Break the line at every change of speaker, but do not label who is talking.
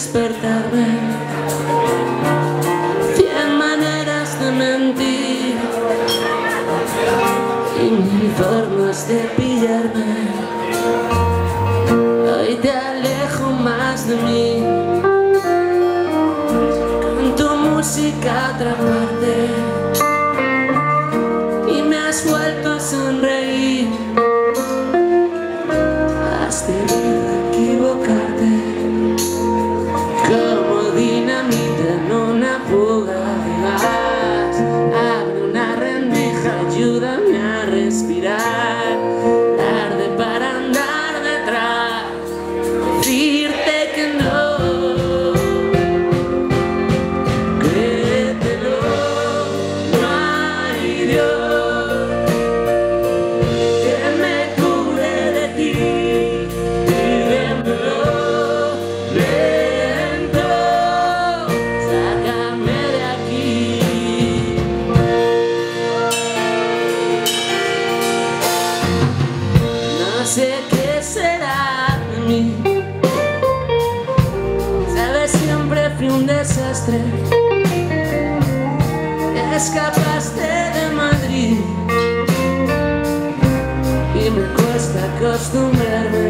despertarme. Cien maneras de mentir. Y mil formas de pillarme. Hoy te alejo más de mí. Con tu música atrapada escapaste de Madrid y me cuesta acostumbrarme.